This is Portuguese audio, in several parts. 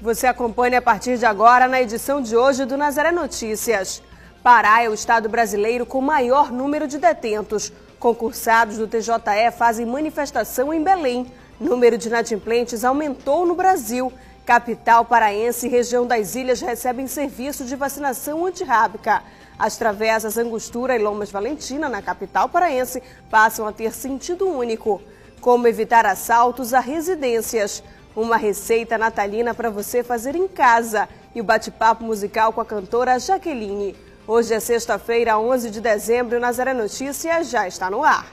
Você acompanha a partir de agora na edição de hoje do Nazaré Notícias. Pará é o estado brasileiro com maior número de detentos. Concursados do TJE fazem manifestação em Belém. Número de inadimplentes aumentou no Brasil. Capital paraense e região das ilhas recebem serviço de vacinação antirrábica. As travessas Angostura e Lomas Valentina, na capital paraense, passam a ter sentido único. Como evitar assaltos a residências. Uma receita natalina para você fazer em casa. E o bate-papo musical com a cantora Jaqueline. Hoje é sexta-feira, 11 de dezembro, e o Nazaré Notícias já está no ar.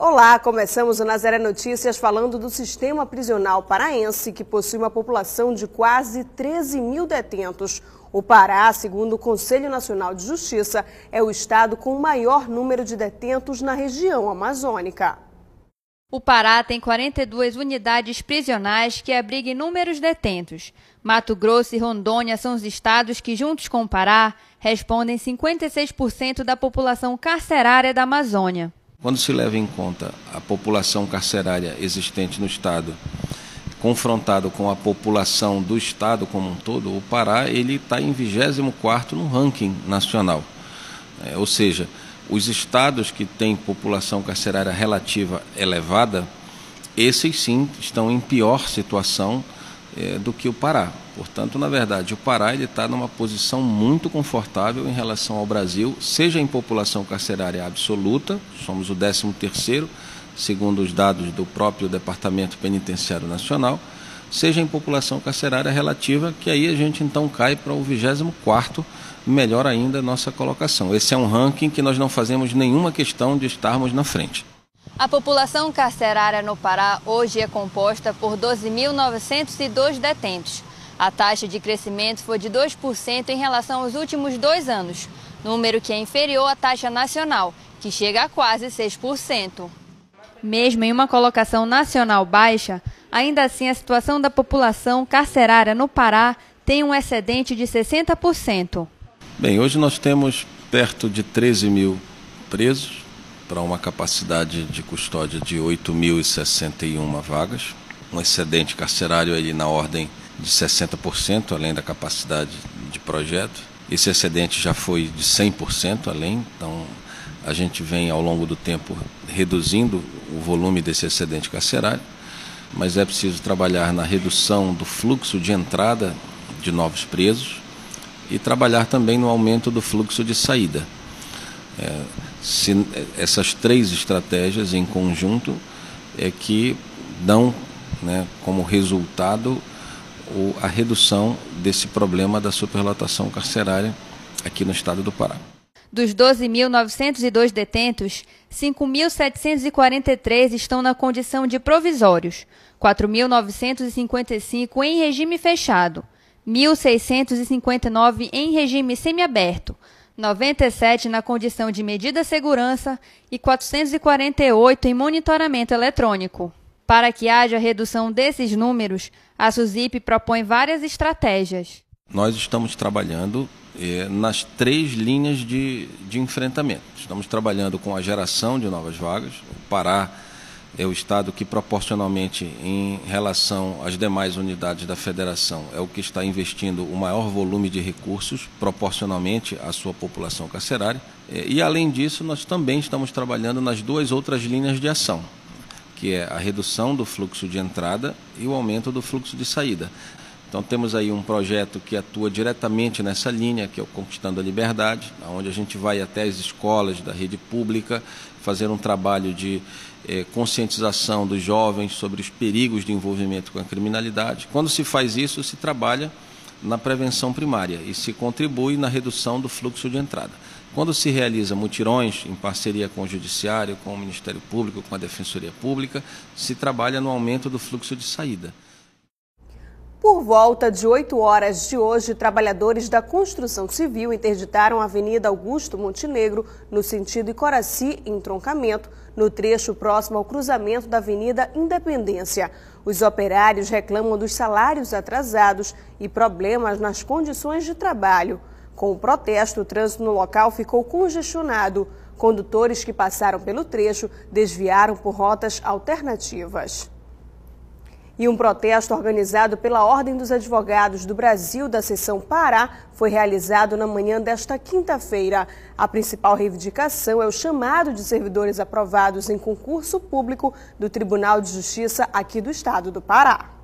Olá, começamos o Nazaré Notícias falando do sistema prisional paraense, que possui uma população de quase 13 mil detentos. O Pará, segundo o Conselho Nacional de Justiça, é o estado com o maior número de detentos na região amazônica. O Pará tem 42 unidades prisionais que abrigam inúmeros detentos. Mato Grosso e Rondônia são os estados que, juntos com o Pará, respondem 56% da população carcerária da Amazônia. Quando se leva em conta a população carcerária existente no Estado, confrontado com a população do Estado como um todo, o Pará ele está em 24 no ranking nacional. É, ou seja, os estados que têm população carcerária relativa elevada, esses sim estão em pior situação é, do que o Pará. Portanto, na verdade, o Pará está numa posição muito confortável em relação ao Brasil, seja em população carcerária absoluta, somos o 13º, segundo os dados do próprio Departamento Penitenciário Nacional, seja em população carcerária relativa, que aí a gente então cai para o 24º, melhor ainda a nossa colocação. Esse é um ranking que nós não fazemos nenhuma questão de estarmos na frente. A população carcerária no Pará hoje é composta por 12.902 detentos. A taxa de crescimento foi de 2% em relação aos últimos dois anos, número que é inferior à taxa nacional, que chega a quase 6%. Mesmo em uma colocação nacional baixa, ainda assim a situação da população carcerária no Pará tem um excedente de 60%. Bem, hoje nós temos perto de 13 mil presos, para uma capacidade de custódia de 8.061 vagas, um excedente carcerário ali na ordem de 60%, além da capacidade de projeto. Esse excedente já foi de 100% além, então a gente vem ao longo do tempo reduzindo o volume desse excedente carcerário, mas é preciso trabalhar na redução do fluxo de entrada de novos presos e trabalhar também no aumento do fluxo de saída. É, se, essas três estratégias em conjunto é que dão né, como resultado o, a redução desse problema da superlotação carcerária aqui no estado do Pará. Dos 12.902 detentos, 5.743 estão na condição de provisórios, 4.955 em regime fechado, 1.659 em regime semiaberto, 97 na condição de medida segurança e 448 em monitoramento eletrônico. Para que haja redução desses números, a SUSIP propõe várias estratégias. Nós estamos trabalhando eh, nas três linhas de, de enfrentamento. Estamos trabalhando com a geração de novas vagas. Pará é o estado que proporcionalmente em relação às demais unidades da federação é o que está investindo o maior volume de recursos proporcionalmente à sua população carcerária. E além disso, nós também estamos trabalhando nas duas outras linhas de ação, que é a redução do fluxo de entrada e o aumento do fluxo de saída. Então temos aí um projeto que atua diretamente nessa linha, que é o Conquistando a Liberdade, onde a gente vai até as escolas da rede pública fazer um trabalho de eh, conscientização dos jovens sobre os perigos de envolvimento com a criminalidade. Quando se faz isso, se trabalha na prevenção primária e se contribui na redução do fluxo de entrada. Quando se realiza mutirões em parceria com o Judiciário, com o Ministério Público, com a Defensoria Pública, se trabalha no aumento do fluxo de saída. Por volta de 8 horas de hoje, trabalhadores da construção civil interditaram a Avenida Augusto Montenegro, no sentido Icoraci, entroncamento, no trecho próximo ao cruzamento da Avenida Independência. Os operários reclamam dos salários atrasados e problemas nas condições de trabalho. Com o protesto, o trânsito no local ficou congestionado. Condutores que passaram pelo trecho desviaram por rotas alternativas. E um protesto organizado pela Ordem dos Advogados do Brasil da seção Pará foi realizado na manhã desta quinta-feira. A principal reivindicação é o chamado de servidores aprovados em concurso público do Tribunal de Justiça aqui do estado do Pará.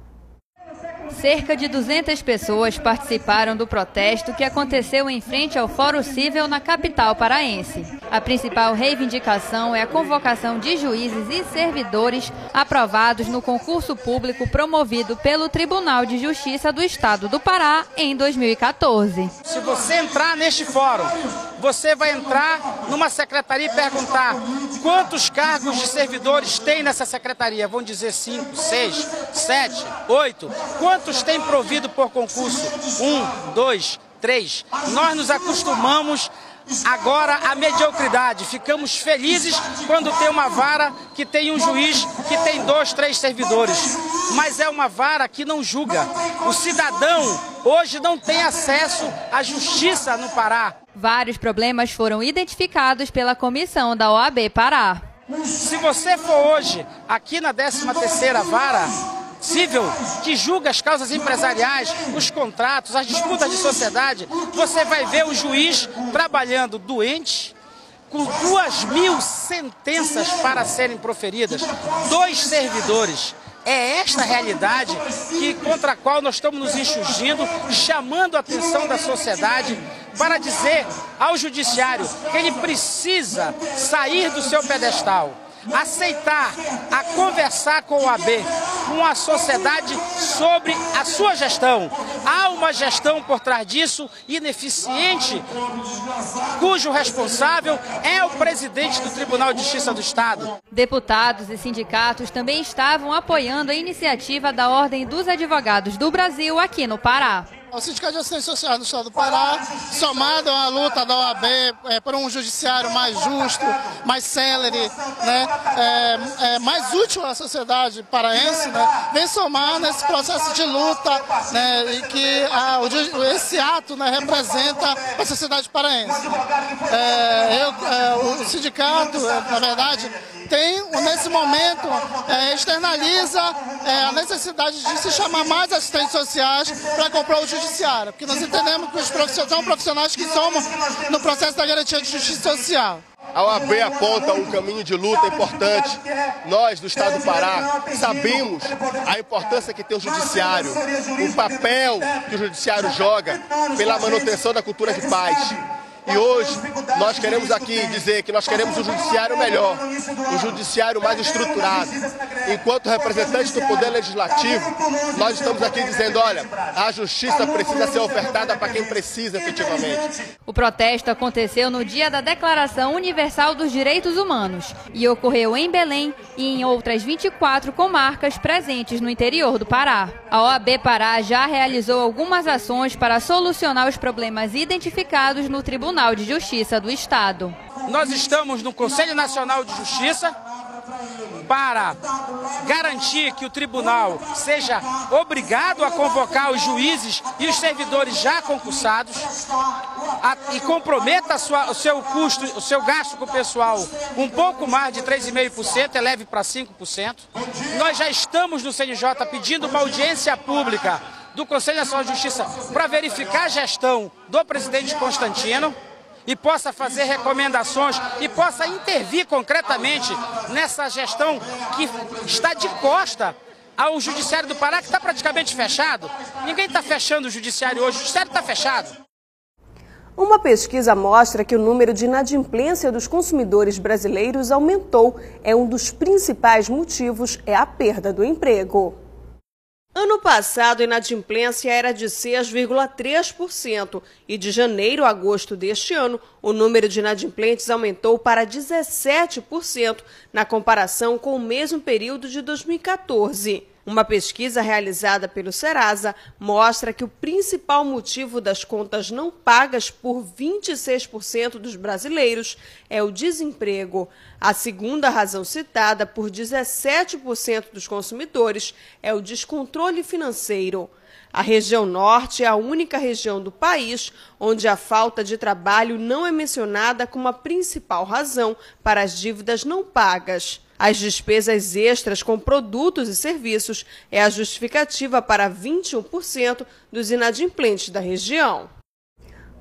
Cerca de 200 pessoas participaram do protesto que aconteceu em frente ao Fórum Cível na capital paraense. A principal reivindicação é a convocação de juízes e servidores aprovados no concurso público promovido pelo Tribunal de Justiça do Estado do Pará em 2014. Se você entrar neste fórum, você vai entrar numa secretaria e perguntar quantos cargos de servidores tem nessa secretaria. Vão dizer cinco, seis, sete, oito. Quantos tem provido por concurso? Um, dois, três. Nós nos acostumamos agora à mediocridade. Ficamos felizes quando tem uma vara que tem um juiz que tem dois, três servidores. Mas é uma vara que não julga. O cidadão hoje não tem acesso à justiça no Pará. Vários problemas foram identificados pela comissão da OAB Pará. Se você for hoje aqui na 13ª vara, civil que julga as causas empresariais, os contratos, as disputas de sociedade, você vai ver o juiz trabalhando doente, com duas mil sentenças para serem proferidas, dois servidores. É esta realidade que, contra a qual nós estamos nos insurgindo, chamando a atenção da sociedade para dizer ao judiciário que ele precisa sair do seu pedestal aceitar a conversar com o AB, com a sociedade sobre a sua gestão. Há uma gestão por trás disso ineficiente, cujo responsável é o presidente do Tribunal de Justiça do Estado. Deputados e sindicatos também estavam apoiando a iniciativa da Ordem dos Advogados do Brasil aqui no Pará. O Sindicato de Assistência Social do Estado do Pará, somado à luta da OAB é, por um judiciário mais justo, mais célere, né, é, é, mais útil à sociedade paraense, né, vem somar nesse processo de luta né, e que a, o, esse ato né, representa a sociedade paraense. É, eu, é, o sindicato, é, na verdade, tem, nesse momento, é, externaliza é, a necessidade de se chamar mais assistentes sociais para comprar o judiciário, porque nós entendemos que os profissionais são profissionais que somam no processo da garantia de justiça social. A OAB aponta um caminho de luta importante. Nós, do Estado do Pará, sabemos a importância que tem o judiciário, o papel que o judiciário joga pela manutenção da cultura de paz. E hoje nós queremos aqui dizer que nós queremos um judiciário melhor, um judiciário mais estruturado. Enquanto representantes do Poder Legislativo, nós estamos aqui dizendo, olha, a justiça precisa ser ofertada para quem precisa efetivamente. O protesto aconteceu no dia da Declaração Universal dos Direitos Humanos e ocorreu em Belém e em outras 24 comarcas presentes no interior do Pará. A OAB Pará já realizou algumas ações para solucionar os problemas identificados no Tribunal Tribunal de Justiça do Estado. Nós estamos no Conselho Nacional de Justiça para garantir que o tribunal seja obrigado a convocar os juízes e os servidores já concursados a, e comprometa sua, o seu custo, o seu gasto com o pessoal um pouco mais de 3,5%, eleve para 5%. Nós já estamos no CNJ pedindo uma audiência pública do Conselho Nacional de Justiça para verificar a gestão do presidente Constantino e possa fazer recomendações e possa intervir concretamente nessa gestão que está de costa ao Judiciário do Pará, que está praticamente fechado. Ninguém está fechando o Judiciário hoje, o Judiciário está fechado. Uma pesquisa mostra que o número de inadimplência dos consumidores brasileiros aumentou. É um dos principais motivos é a perda do emprego. Ano passado, a inadimplência era de 6,3% e de janeiro a agosto deste ano, o número de inadimplentes aumentou para 17% na comparação com o mesmo período de 2014. Uma pesquisa realizada pelo Serasa mostra que o principal motivo das contas não pagas por 26% dos brasileiros é o desemprego. A segunda razão citada por 17% dos consumidores é o descontrole financeiro. A região norte é a única região do país onde a falta de trabalho não é mencionada como a principal razão para as dívidas não pagas. As despesas extras com produtos e serviços é a justificativa para 21% dos inadimplentes da região.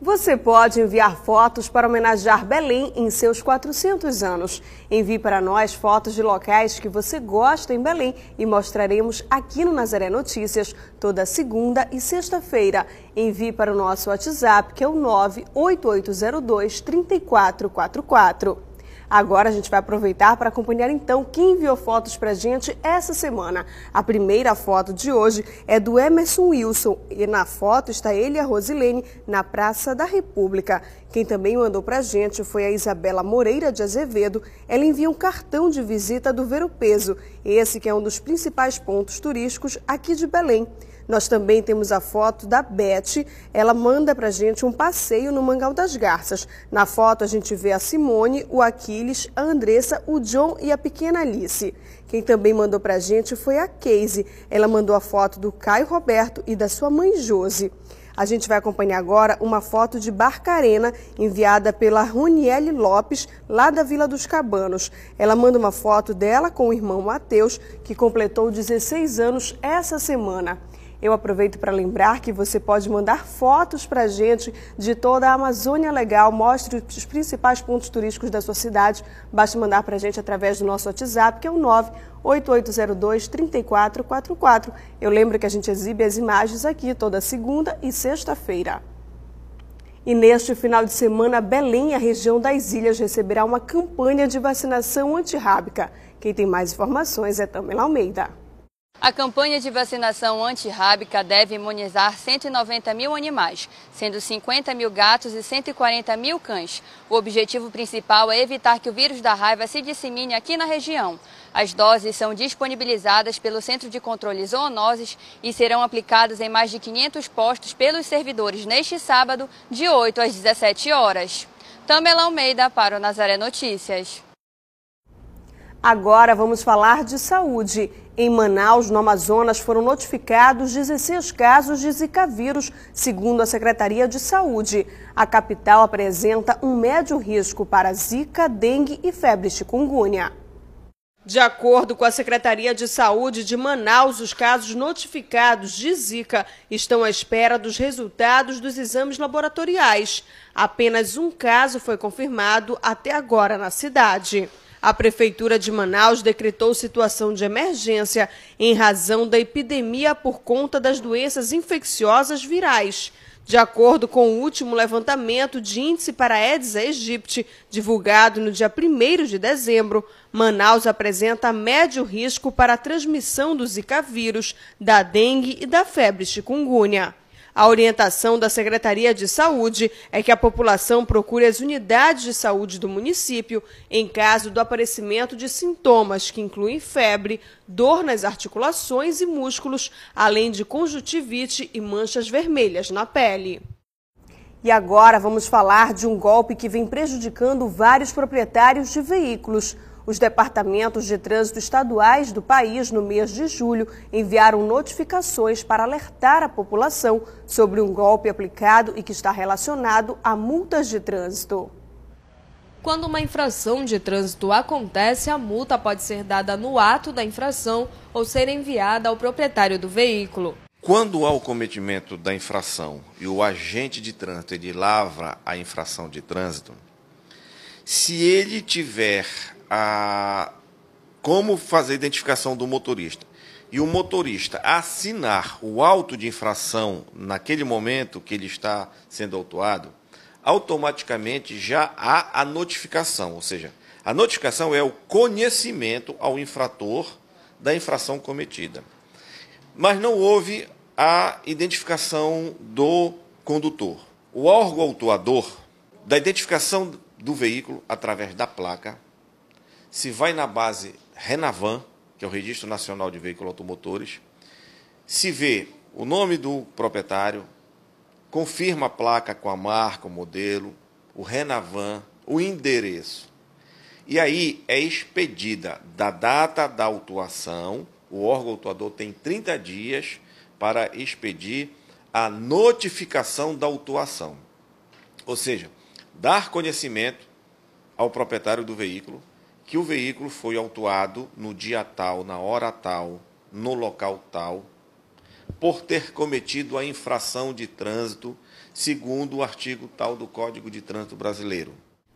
Você pode enviar fotos para homenagear Belém em seus 400 anos. Envie para nós fotos de locais que você gosta em Belém e mostraremos aqui no Nazaré Notícias toda segunda e sexta-feira. Envie para o nosso WhatsApp, que é o 98802 3444. Agora a gente vai aproveitar para acompanhar então quem enviou fotos para a gente essa semana. A primeira foto de hoje é do Emerson Wilson e na foto está ele e a Rosilene na Praça da República. Quem também mandou para a gente foi a Isabela Moreira de Azevedo. Ela envia um cartão de visita do Ver o Peso, esse que é um dos principais pontos turísticos aqui de Belém. Nós também temos a foto da Beth. Ela manda pra gente um passeio no Mangal das Garças. Na foto a gente vê a Simone, o Aquiles, a Andressa, o John e a pequena Alice. Quem também mandou pra gente foi a Casey. Ela mandou a foto do Caio Roberto e da sua mãe Josi. A gente vai acompanhar agora uma foto de Barcarena enviada pela Roniele Lopes, lá da Vila dos Cabanos. Ela manda uma foto dela com o irmão Matheus, que completou 16 anos essa semana. Eu aproveito para lembrar que você pode mandar fotos para a gente de toda a Amazônia Legal. Mostre os principais pontos turísticos da sua cidade. Basta mandar para a gente através do nosso WhatsApp, que é o 98802-3444. Eu lembro que a gente exibe as imagens aqui toda segunda e sexta-feira. E neste final de semana, Belém, a região das ilhas, receberá uma campanha de vacinação antirrábica. Quem tem mais informações é Tamela Almeida. A campanha de vacinação antirrábica deve imunizar 190 mil animais, sendo 50 mil gatos e 140 mil cães. O objetivo principal é evitar que o vírus da raiva se dissemine aqui na região. As doses são disponibilizadas pelo Centro de Controle Zoonoses e serão aplicadas em mais de 500 postos pelos servidores neste sábado, de 8 às 17 horas. Tamela Almeida para o Nazaré Notícias. Agora vamos falar de saúde. Em Manaus, no Amazonas, foram notificados 16 casos de Zika vírus, segundo a Secretaria de Saúde. A capital apresenta um médio risco para Zika, dengue e febre chikungunya. De acordo com a Secretaria de Saúde de Manaus, os casos notificados de Zika estão à espera dos resultados dos exames laboratoriais. Apenas um caso foi confirmado até agora na cidade. A Prefeitura de Manaus decretou situação de emergência em razão da epidemia por conta das doenças infecciosas virais. De acordo com o último levantamento de índice para Aedes aegypti, divulgado no dia 1 de dezembro, Manaus apresenta médio risco para a transmissão do Zika vírus, da dengue e da febre chikungunya. A orientação da Secretaria de Saúde é que a população procure as unidades de saúde do município em caso do aparecimento de sintomas que incluem febre, dor nas articulações e músculos, além de conjuntivite e manchas vermelhas na pele. E agora vamos falar de um golpe que vem prejudicando vários proprietários de veículos. Os departamentos de trânsito estaduais do país, no mês de julho, enviaram notificações para alertar a população sobre um golpe aplicado e que está relacionado a multas de trânsito. Quando uma infração de trânsito acontece, a multa pode ser dada no ato da infração ou ser enviada ao proprietário do veículo. Quando há o cometimento da infração e o agente de trânsito ele lavra a infração de trânsito, se ele tiver a como fazer a identificação do motorista e o motorista assinar o auto de infração naquele momento que ele está sendo autuado, automaticamente já há a notificação, ou seja, a notificação é o conhecimento ao infrator da infração cometida. Mas não houve a identificação do condutor. O órgão autuador da identificação do veículo através da placa se vai na base Renavan, que é o Registro Nacional de Veículos Automotores, se vê o nome do proprietário, confirma a placa com a marca, o modelo, o Renavan, o endereço. E aí é expedida da data da autuação, o órgão autuador tem 30 dias para expedir a notificação da autuação. Ou seja, dar conhecimento ao proprietário do veículo que o veículo foi autuado no dia tal, na hora tal, no local tal, por ter cometido a infração de trânsito, segundo o artigo tal do Código de Trânsito Brasileiro.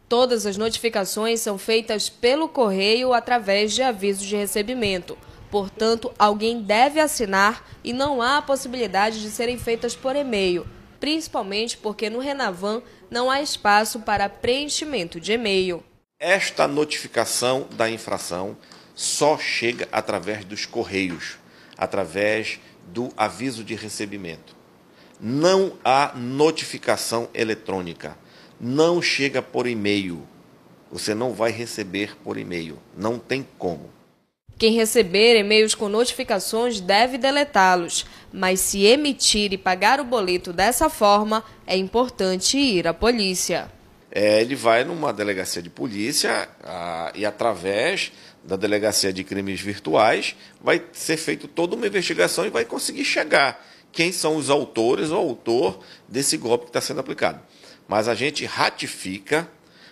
Todas as notificações são feitas pelo correio através de aviso de recebimento. Portanto, alguém deve assinar e não há a possibilidade de serem feitas por e-mail, principalmente porque no Renavan não há espaço para preenchimento de e-mail. Esta notificação da infração só chega através dos correios, através do aviso de recebimento. Não há notificação eletrônica, não chega por e-mail. Você não vai receber por e-mail, não tem como. Quem receber e-mails com notificações deve deletá-los, mas se emitir e pagar o boleto dessa forma, é importante ir à polícia. É, ele vai numa delegacia de polícia a, e através da delegacia de crimes virtuais vai ser feita toda uma investigação e vai conseguir chegar quem são os autores ou autor desse golpe que está sendo aplicado. Mas a gente ratifica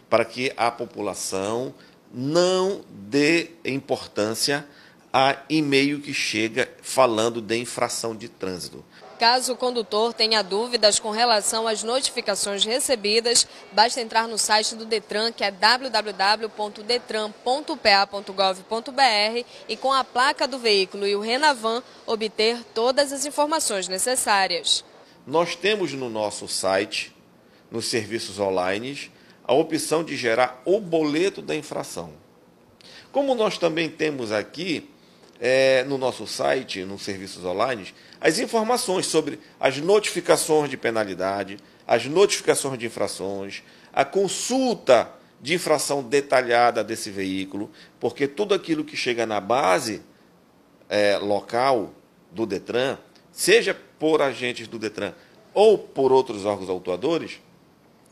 para que a população não dê importância a e-mail que chega falando de infração de trânsito. Caso o condutor tenha dúvidas com relação às notificações recebidas, basta entrar no site do Detran, que é www.detran.pa.gov.br e com a placa do veículo e o Renavan obter todas as informações necessárias. Nós temos no nosso site, nos serviços online, a opção de gerar o boleto da infração. Como nós também temos aqui é, no nosso site, nos serviços online, as informações sobre as notificações de penalidade, as notificações de infrações, a consulta de infração detalhada desse veículo, porque tudo aquilo que chega na base é, local do Detran, seja por agentes do Detran ou por outros órgãos autuadores,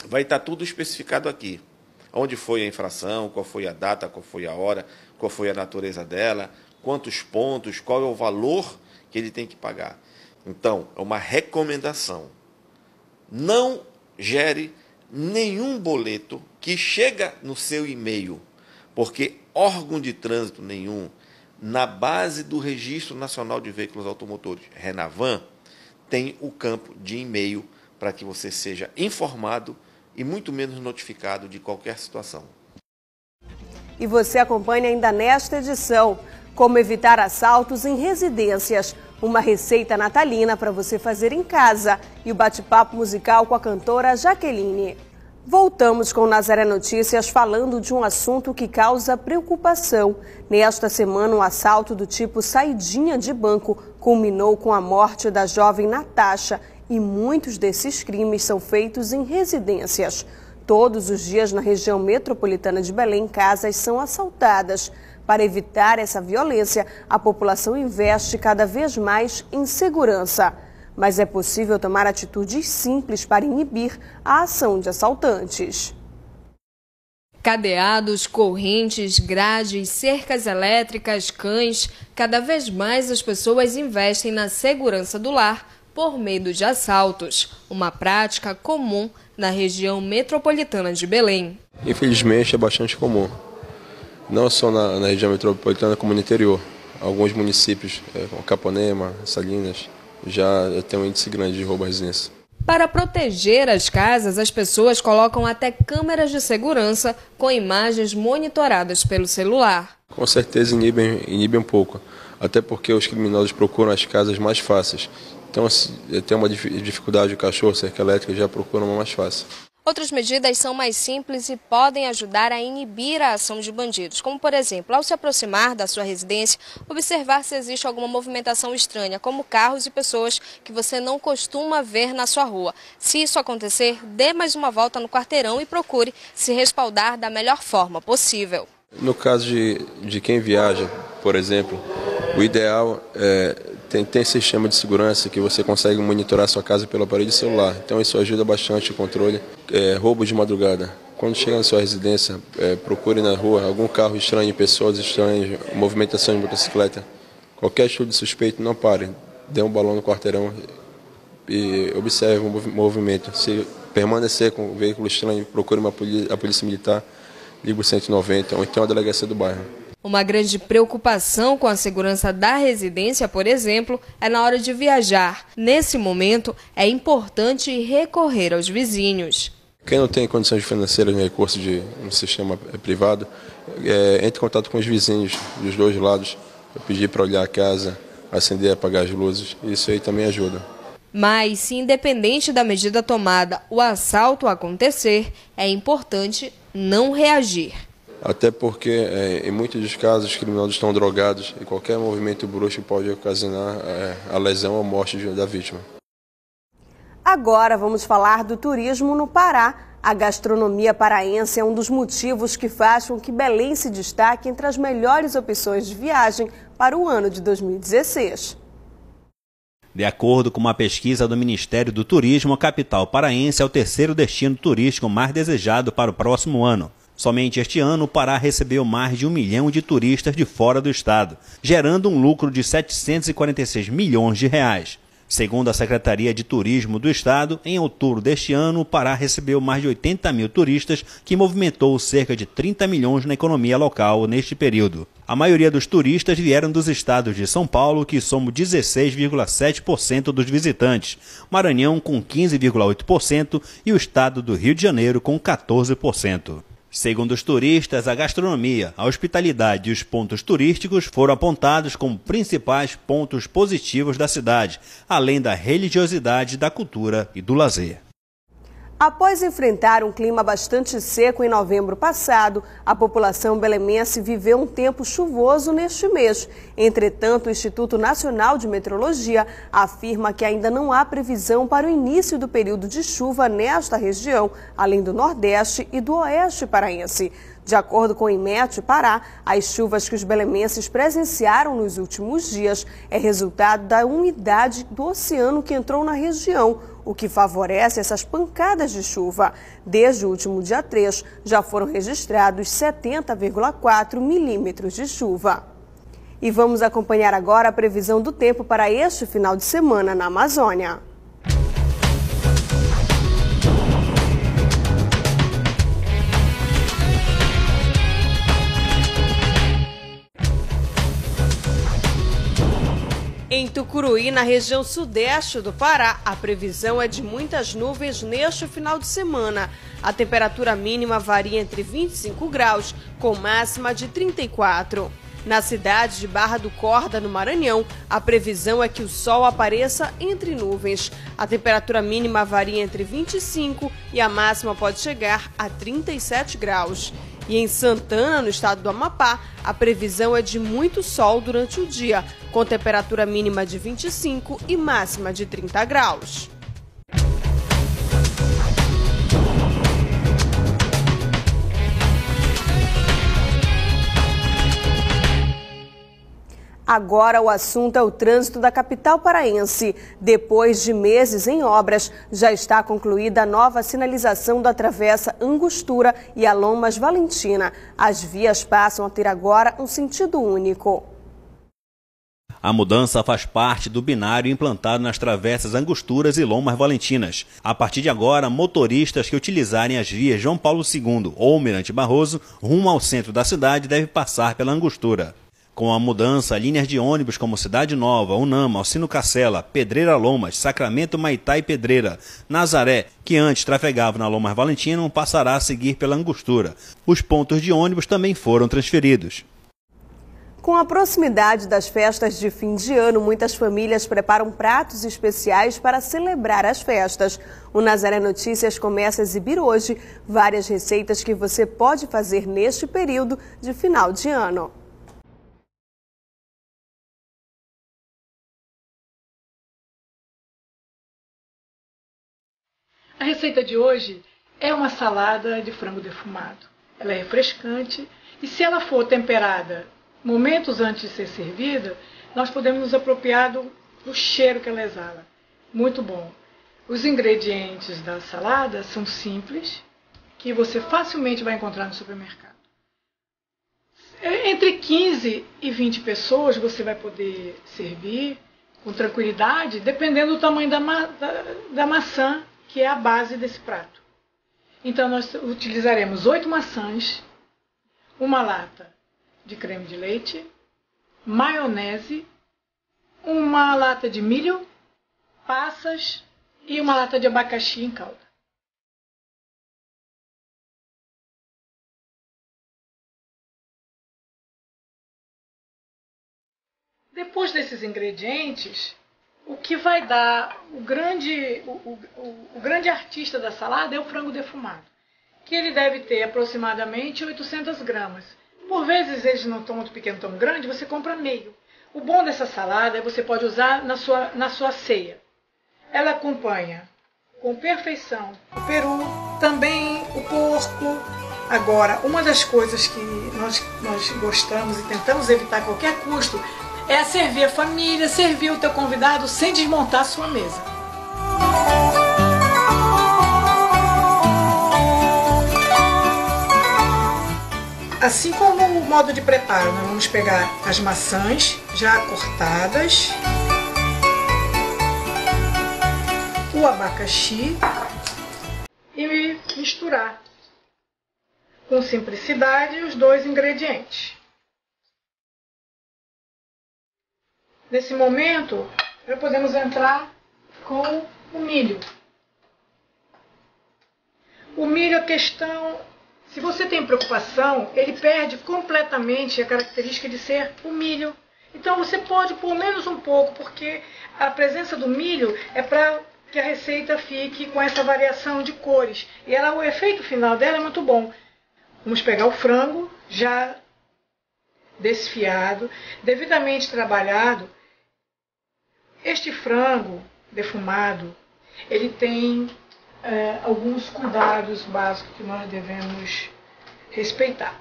vai estar tudo especificado aqui. Onde foi a infração, qual foi a data, qual foi a hora, qual foi a natureza dela, quantos pontos, qual é o valor que ele tem que pagar. Então, é uma recomendação. Não gere nenhum boleto que chega no seu e-mail, porque órgão de trânsito nenhum, na base do Registro Nacional de Veículos Automotores, Renavan, tem o campo de e-mail para que você seja informado e muito menos notificado de qualquer situação. E você acompanha ainda nesta edição como evitar assaltos em residências, uma receita natalina para você fazer em casa e o bate-papo musical com a cantora Jaqueline. Voltamos com Nazaré Notícias falando de um assunto que causa preocupação. Nesta semana, um assalto do tipo saidinha de banco culminou com a morte da jovem Natasha e muitos desses crimes são feitos em residências. Todos os dias na região metropolitana de Belém, casas são assaltadas. Para evitar essa violência, a população investe cada vez mais em segurança. Mas é possível tomar atitudes simples para inibir a ação de assaltantes. Cadeados, correntes, grades, cercas elétricas, cães. Cada vez mais as pessoas investem na segurança do lar por medo de assaltos, uma prática comum na região metropolitana de Belém. Infelizmente é bastante comum não só na, na região metropolitana, como no interior. Alguns municípios, é, como Caponema, Salinas, já tem um índice grande de roubo à residência. Para proteger as casas, as pessoas colocam até câmeras de segurança com imagens monitoradas pelo celular. Com certeza inibe, inibe um pouco, até porque os criminosos procuram as casas mais fáceis. Então, se tem uma dificuldade, o cachorro, cerca elétrica, já procuram uma mais fácil. Outras medidas são mais simples e podem ajudar a inibir a ação de bandidos, como, por exemplo, ao se aproximar da sua residência, observar se existe alguma movimentação estranha, como carros e pessoas que você não costuma ver na sua rua. Se isso acontecer, dê mais uma volta no quarteirão e procure se respaldar da melhor forma possível. No caso de, de quem viaja, por exemplo, o ideal é tem, tem sistema de segurança que você consegue monitorar sua casa pelo aparelho celular. Então isso ajuda bastante o controle. É, roubo de madrugada. Quando chega na sua residência, é, procure na rua algum carro estranho, pessoas estranhas, movimentação de motocicleta. Qualquer estudo de suspeito, não pare. dê um balão no quarteirão e observe o movimento. Se permanecer com o veículo estranho, procure uma polícia, a polícia militar, ligue o 190 ou então a delegacia do bairro. Uma grande preocupação com a segurança da residência, por exemplo, é na hora de viajar. Nesse momento, é importante recorrer aos vizinhos. Quem não tem condições financeiras nem recurso de um sistema privado, é, entre em contato com os vizinhos dos dois lados. Eu pedi para olhar a casa, acender e apagar as luzes. Isso aí também ajuda. Mas, se independente da medida tomada, o assalto acontecer, é importante não reagir. Até porque, é, em muitos dos casos, os criminosos estão drogados e qualquer movimento bruxo pode ocasionar é, a lesão ou morte da vítima. Agora vamos falar do turismo no Pará. A gastronomia paraense é um dos motivos que faz com que Belém se destaque entre as melhores opções de viagem para o ano de 2016. De acordo com uma pesquisa do Ministério do Turismo, a capital paraense é o terceiro destino turístico mais desejado para o próximo ano. Somente este ano, o Pará recebeu mais de um milhão de turistas de fora do estado, gerando um lucro de 746 milhões de reais. Segundo a Secretaria de Turismo do Estado, em outubro deste ano, o Pará recebeu mais de 80 mil turistas, que movimentou cerca de 30 milhões na economia local neste período. A maioria dos turistas vieram dos estados de São Paulo, que somam 16,7% dos visitantes, Maranhão com 15,8% e o estado do Rio de Janeiro com 14%. Segundo os turistas, a gastronomia, a hospitalidade e os pontos turísticos foram apontados como principais pontos positivos da cidade, além da religiosidade, da cultura e do lazer. Após enfrentar um clima bastante seco em novembro passado, a população belemense viveu um tempo chuvoso neste mês. Entretanto, o Instituto Nacional de Meteorologia afirma que ainda não há previsão para o início do período de chuva nesta região, além do Nordeste e do Oeste paraense. De acordo com o IMET Pará, as chuvas que os belemenses presenciaram nos últimos dias é resultado da umidade do oceano que entrou na região, o que favorece essas pancadas de chuva. Desde o último dia 3, já foram registrados 70,4 milímetros de chuva. E vamos acompanhar agora a previsão do tempo para este final de semana na Amazônia. Em Tucuruí, na região sudeste do Pará, a previsão é de muitas nuvens neste final de semana. A temperatura mínima varia entre 25 graus, com máxima de 34. Na cidade de Barra do Corda, no Maranhão, a previsão é que o sol apareça entre nuvens. A temperatura mínima varia entre 25 e a máxima pode chegar a 37 graus. E em Santana, no estado do Amapá, a previsão é de muito sol durante o dia, com temperatura mínima de 25 e máxima de 30 graus. Agora o assunto é o trânsito da capital paraense. Depois de meses em obras, já está concluída a nova sinalização da travessa Angostura e a Lomas Valentina. As vias passam a ter agora um sentido único. A mudança faz parte do binário implantado nas travessas Angosturas e Lomas Valentinas. A partir de agora, motoristas que utilizarem as vias João Paulo II ou Mirante Barroso rumo ao centro da cidade devem passar pela Angostura. Com a mudança, linhas de ônibus como Cidade Nova, Unama, Alcino Cacela, Pedreira Lomas, Sacramento, Maitá e Pedreira, Nazaré, que antes trafegavam na Lomas Valentino, passará a seguir pela Angostura. Os pontos de ônibus também foram transferidos. Com a proximidade das festas de fim de ano, muitas famílias preparam pratos especiais para celebrar as festas. O Nazaré Notícias começa a exibir hoje várias receitas que você pode fazer neste período de final de ano. A receita de hoje é uma salada de frango defumado. Ela é refrescante e se ela for temperada momentos antes de ser servida, nós podemos nos apropriar do, do cheiro que ela exala. Muito bom. Os ingredientes da salada são simples, que você facilmente vai encontrar no supermercado. Entre 15 e 20 pessoas você vai poder servir com tranquilidade, dependendo do tamanho da, ma da, da maçã, que é a base desse prato. Então, nós utilizaremos oito maçãs, uma lata de creme de leite, maionese, uma lata de milho, passas e uma lata de abacaxi em calda. Depois desses ingredientes, o que vai dar o grande, o, o, o, grande artista da salada é o frango defumado, que ele deve ter aproximadamente 800 gramas. Por vezes eles não estão muito pequeno, tão grande, você compra meio. O bom dessa salada é você pode usar na sua, na sua ceia. Ela acompanha com perfeição o peru, também o porco. Agora, uma das coisas que nós, nós gostamos e tentamos evitar a qualquer custo é servir a família, servir o teu convidado sem desmontar a sua mesa. Assim como o modo de preparo, nós vamos pegar as maçãs já cortadas, o abacaxi e misturar com simplicidade os dois ingredientes. Nesse momento, já podemos entrar com o milho. O milho, a questão, se você tem preocupação, ele perde completamente a característica de ser o milho. Então você pode pôr menos um pouco, porque a presença do milho é para que a receita fique com essa variação de cores. E ela, o efeito final dela é muito bom. Vamos pegar o frango já desfiado, devidamente trabalhado, este frango defumado, ele tem é, alguns cuidados básicos que nós devemos respeitar.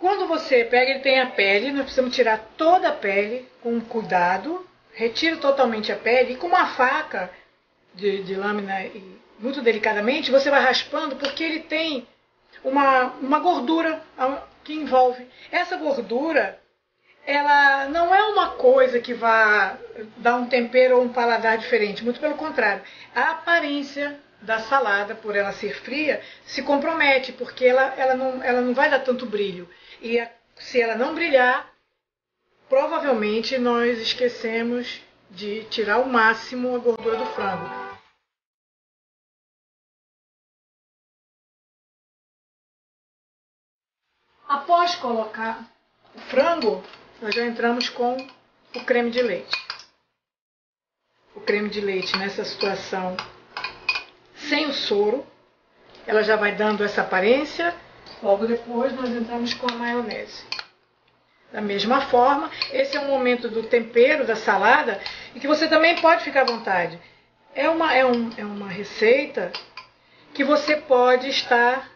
Quando você pega, ele tem a pele, nós precisamos tirar toda a pele com cuidado, retira totalmente a pele e com uma faca de, de lâmina e muito delicadamente você vai raspando porque ele tem uma, uma gordura que envolve. Essa gordura ela não é uma coisa que vá dar um tempero ou um paladar diferente, muito pelo contrário. A aparência da salada, por ela ser fria, se compromete, porque ela, ela, não, ela não vai dar tanto brilho. E a, se ela não brilhar, provavelmente nós esquecemos de tirar ao máximo a gordura do frango. Após colocar o frango, nós já entramos com o creme de leite. O creme de leite nessa situação sem o soro, ela já vai dando essa aparência. Logo depois nós entramos com a maionese. Da mesma forma, esse é o momento do tempero da salada e que você também pode ficar à vontade. É uma, é um, é uma receita que você pode estar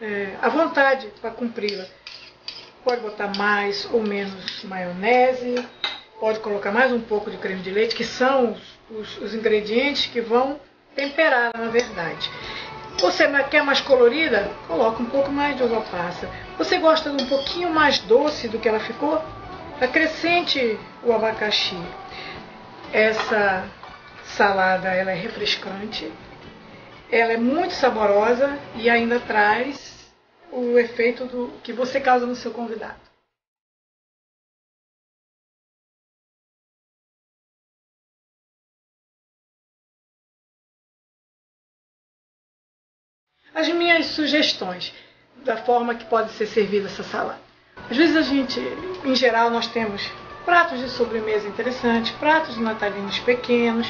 é, à vontade para cumpri-la. Pode botar mais ou menos maionese, pode colocar mais um pouco de creme de leite, que são os, os, os ingredientes que vão temperar, na verdade. Você quer mais colorida? Coloca um pouco mais de uva passa. Você gosta de um pouquinho mais doce do que ela ficou? Acrescente o abacaxi. Essa salada ela é refrescante, ela é muito saborosa e ainda traz o efeito do que você causa no seu convidado. As minhas sugestões da forma que pode ser servida essa salada. Às vezes a gente, em geral, nós temos pratos de sobremesa interessantes, pratos natalinos pequenos,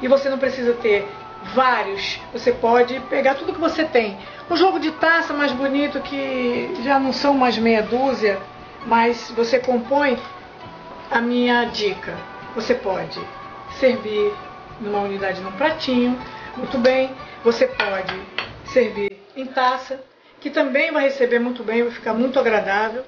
e você não precisa ter vários. Você pode pegar tudo que você tem. Um jogo de taça mais bonito que já não são mais meia dúzia, mas você compõe a minha dica. Você pode servir numa unidade num pratinho, muito bem. Você pode servir em taça, que também vai receber muito bem, vai ficar muito agradável.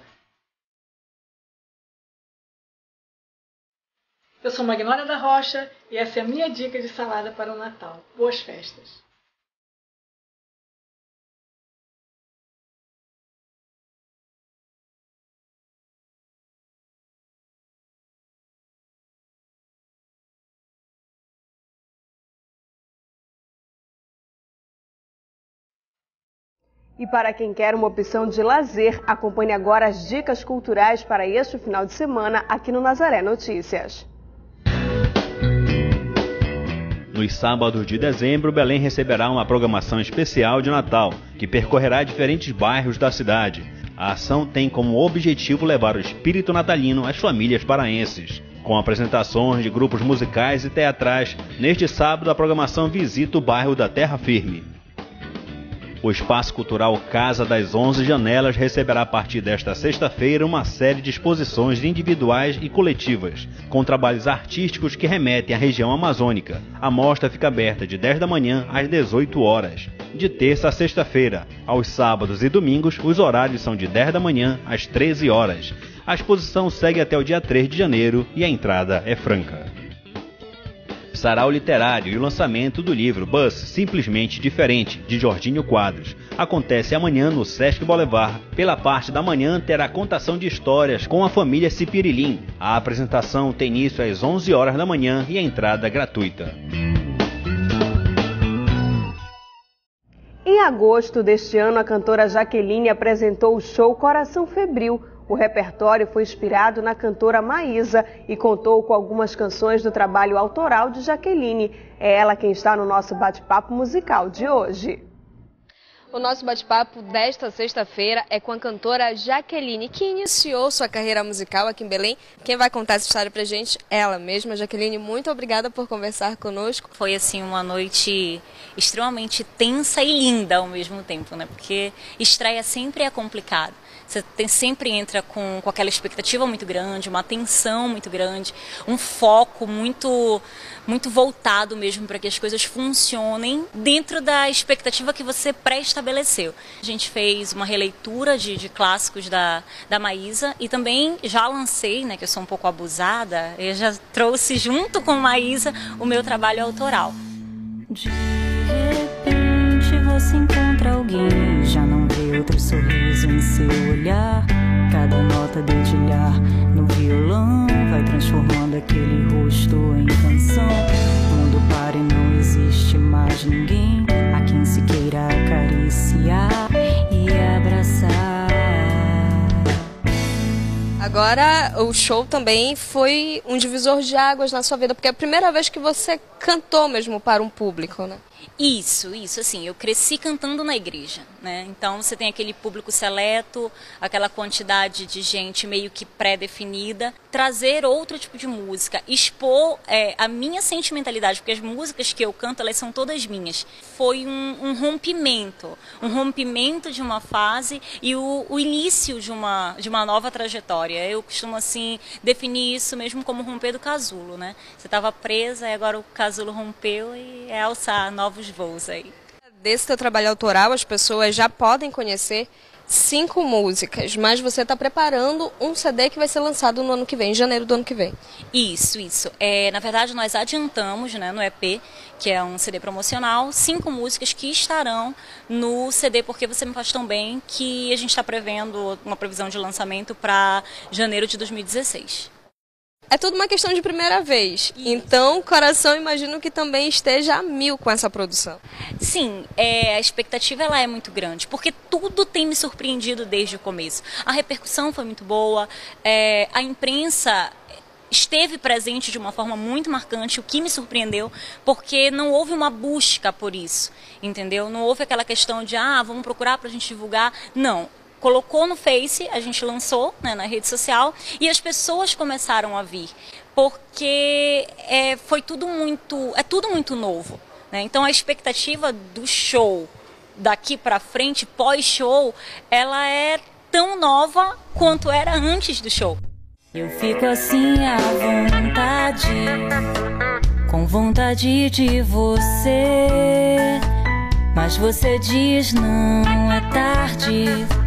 Eu sou Magnólia da Rocha e essa é a minha dica de salada para o Natal. Boas festas! E para quem quer uma opção de lazer, acompanhe agora as dicas culturais para este final de semana aqui no Nazaré Notícias. Nos sábados de dezembro, Belém receberá uma programação especial de Natal, que percorrerá diferentes bairros da cidade. A ação tem como objetivo levar o espírito natalino às famílias paraenses. Com apresentações de grupos musicais e teatrais, neste sábado a programação visita o bairro da Terra Firme. O Espaço Cultural Casa das Onze Janelas receberá a partir desta sexta-feira uma série de exposições individuais e coletivas, com trabalhos artísticos que remetem à região amazônica. A mostra fica aberta de 10 da manhã às 18 horas, de terça a sexta-feira. Aos sábados e domingos, os horários são de 10 da manhã às 13 horas. A exposição segue até o dia 3 de janeiro e a entrada é franca sarau literário e o lançamento do livro Bus Simplesmente Diferente, de Jorginho Quadros. Acontece amanhã no Sesc Boulevard. Pela parte da manhã terá contação de histórias com a família Cipirilim. A apresentação tem início às 11 horas da manhã e a entrada gratuita. Em agosto deste ano, a cantora Jaqueline apresentou o show Coração Febril o repertório foi inspirado na cantora Maísa e contou com algumas canções do trabalho autoral de Jaqueline. É ela quem está no nosso bate-papo musical de hoje. O nosso bate-papo desta sexta-feira é com a cantora Jaqueline, que iniciou sua carreira musical aqui em Belém. Quem vai contar essa história pra gente é ela mesma. Jaqueline, muito obrigada por conversar conosco. Foi assim uma noite extremamente tensa e linda ao mesmo tempo, né? Porque estreia sempre é complicado. Você tem, sempre entra com, com aquela expectativa muito grande, uma atenção muito grande, um foco muito, muito voltado mesmo para que as coisas funcionem dentro da expectativa que você pré-estabeleceu. A gente fez uma releitura de, de clássicos da, da Maísa e também já lancei, né, que eu sou um pouco abusada, eu já trouxe junto com Maísa o meu trabalho autoral. De repente você encontra alguém, já não outro sorriso em seu olhar. Cada nota dedilhar no violão vai transformando aquele rosto em canção. O mundo para e não existe mais ninguém a quem se queira acariciar e abraçar. Agora, o show também foi um divisor de águas na sua vida, porque é a primeira vez que você cantou mesmo para um público, né? Isso, isso, assim, eu cresci cantando na igreja, né? Então você tem aquele público seleto, aquela quantidade de gente meio que pré-definida, trazer outro tipo de música, expor é, a minha sentimentalidade, porque as músicas que eu canto, elas são todas minhas. Foi um, um rompimento, um rompimento de uma fase e o, o, início de uma, de uma nova trajetória. Eu costumo, assim, definir isso mesmo como romper do casulo, né? Você estava presa e agora o casulo rompeu e é alçar novos novos voos aí. Desse teu trabalho autoral, as pessoas já podem conhecer cinco músicas, mas você está preparando um CD que vai ser lançado no ano que vem, em janeiro do ano que vem. Isso, isso. É, na verdade, nós adiantamos né, no EP, que é um CD promocional, cinco músicas que estarão no CD Porque Você Me Faz Tão Bem, que a gente está prevendo uma previsão de lançamento para janeiro de 2016. É tudo uma questão de primeira vez. Então, coração, imagino que também esteja a mil com essa produção. Sim, é, a expectativa ela é muito grande, porque tudo tem me surpreendido desde o começo. A repercussão foi muito boa, é, a imprensa esteve presente de uma forma muito marcante, o que me surpreendeu, porque não houve uma busca por isso, entendeu? Não houve aquela questão de, ah, vamos procurar para a gente divulgar. Não, colocou no Face, a gente lançou né, na rede social e as pessoas começaram a vir, porque é, foi tudo muito, é tudo muito novo. Né? Então a expectativa do show daqui para frente, pós-show, ela é tão nova quanto era antes do show. Eu fico assim à vontade, com vontade de você. Mas você diz não é tarde.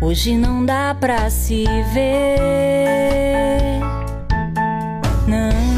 Hoje não dá pra se ver. Não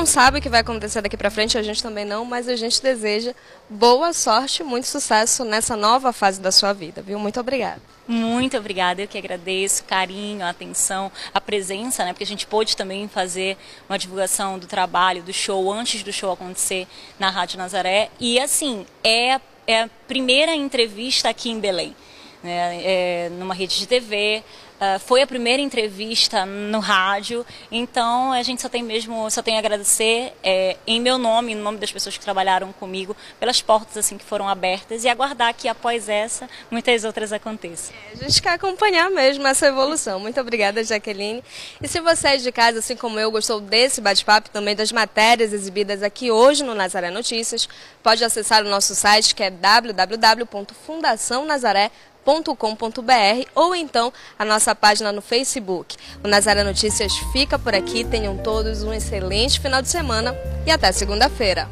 não sabe o que vai acontecer daqui para frente, a gente também não, mas a gente deseja boa sorte, muito sucesso nessa nova fase da sua vida, viu? Muito obrigada. Muito obrigada, eu que agradeço, carinho, a atenção, a presença, né? Porque a gente pôde também fazer uma divulgação do trabalho, do show, antes do show acontecer na Rádio Nazaré. E assim, é, é a primeira entrevista aqui em Belém, né? É, numa rede de TV. Uh, foi a primeira entrevista no rádio, então a gente só tem mesmo, só tem a agradecer é, em meu nome, em nome das pessoas que trabalharam comigo, pelas portas assim que foram abertas e aguardar que após essa muitas outras aconteçam. É, a gente quer acompanhar mesmo essa evolução. Muito obrigada, Jaqueline. E se você é de casa, assim como eu, gostou desse bate-papo, também das matérias exibidas aqui hoje no Nazaré Notícias, pode acessar o nosso site que é www.fundaçãonazaré.com com.br ou então a nossa página no Facebook. O Nazaré Notícias fica por aqui. Tenham todos um excelente final de semana e até segunda-feira.